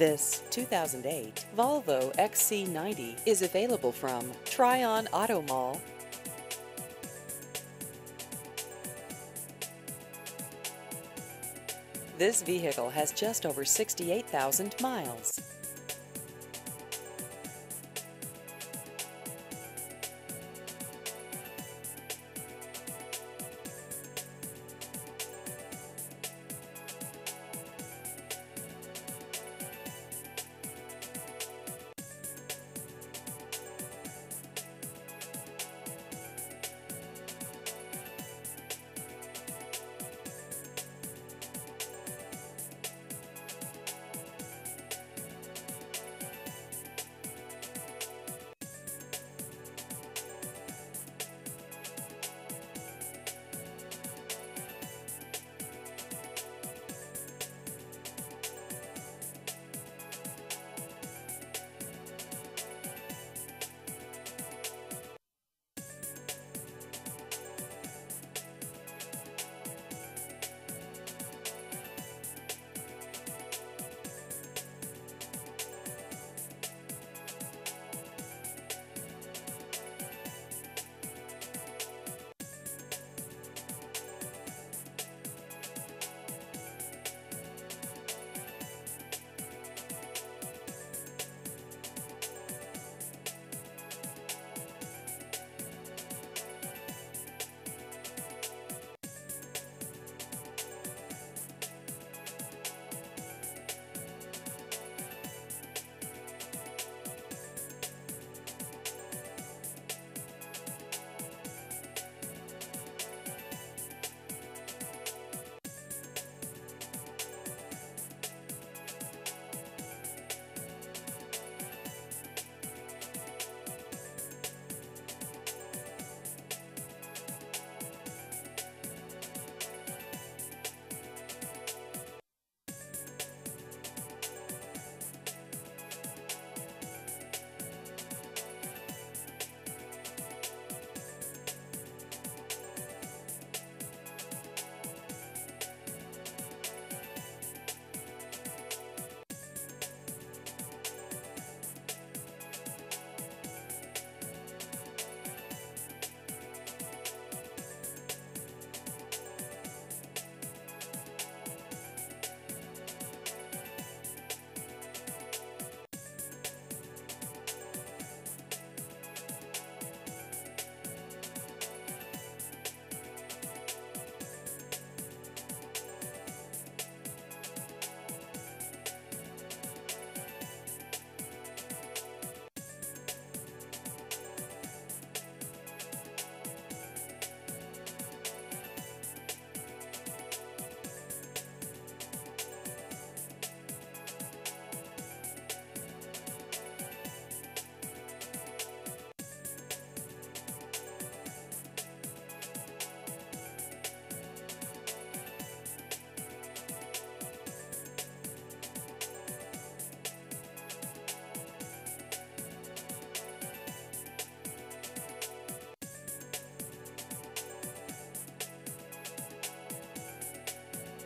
This 2008 Volvo XC90 is available from Tryon Auto Mall. This vehicle has just over 68,000 miles.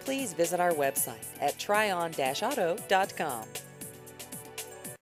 Please visit our website at tryon-auto.com.